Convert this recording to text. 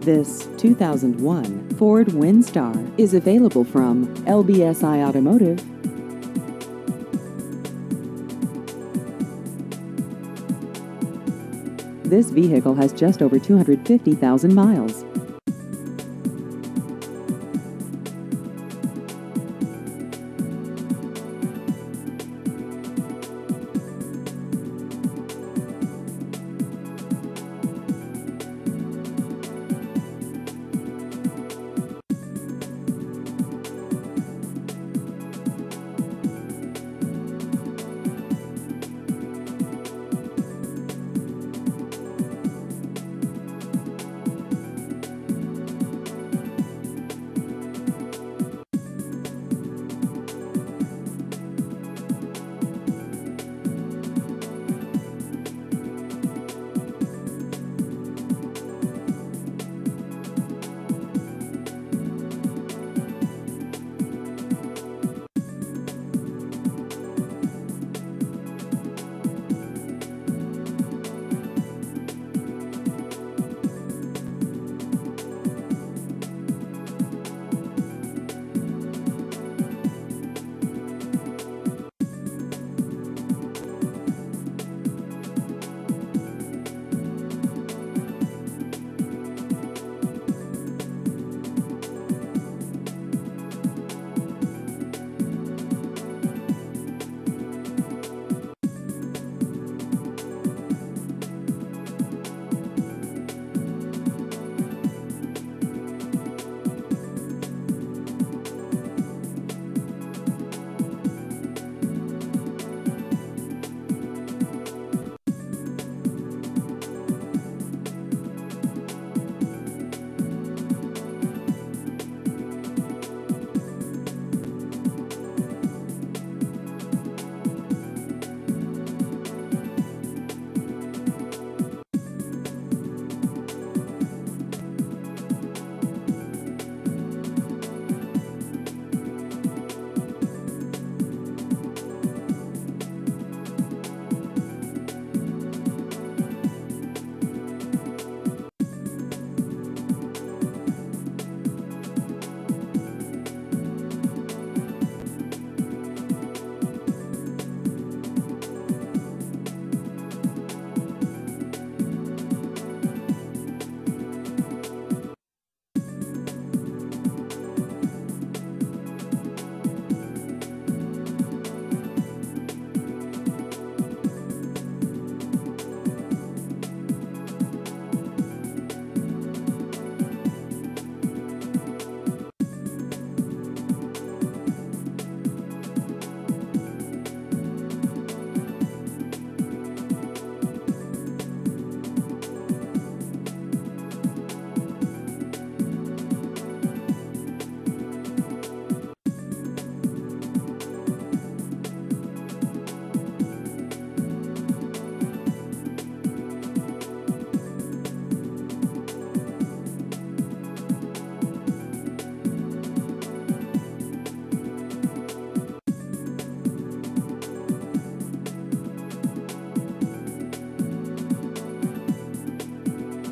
This 2001 Ford Windstar is available from LBSI Automotive. This vehicle has just over 250,000 miles.